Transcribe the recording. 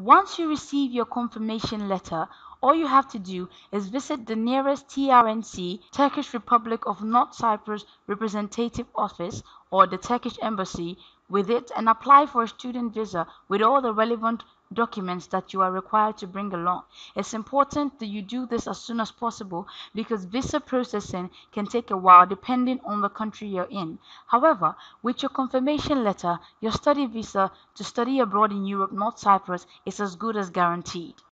Once you receive your confirmation letter, all you have to do is visit the nearest TRNC Turkish Republic of North Cyprus representative office or the Turkish embassy with it and apply for a student visa with all the relevant documents that you are required to bring along. It's important that you do this as soon as possible because visa processing can take a while depending on the country you're in. However, with your confirmation letter, your study visa to study abroad in Europe, North Cyprus, is as good as guaranteed.